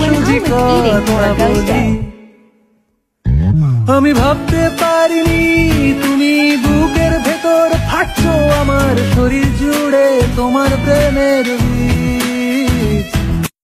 When eating for a ghost আমি ভাবতে পারিনি, তুমি বুকের ভেতর ফাটছো, আমার শরীর জুড়ে তোমার প্রেমের বীজ